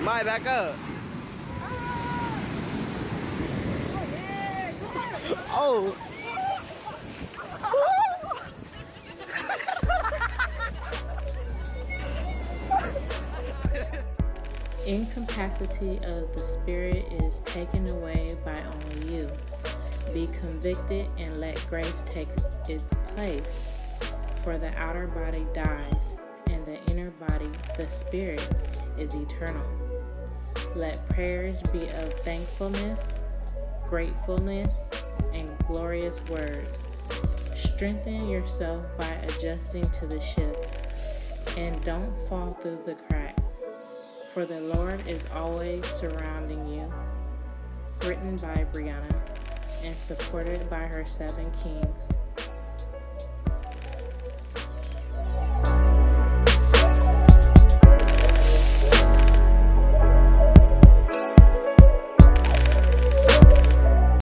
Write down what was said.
My back up. Oh. Incapacity of the spirit is taken away by only you. Be convicted and let grace take its place. For the outer body dies, the spirit, is eternal. Let prayers be of thankfulness, gratefulness, and glorious words. Strengthen yourself by adjusting to the shift, and don't fall through the cracks. For the Lord is always surrounding you. Written by Brianna and supported by her seven kings.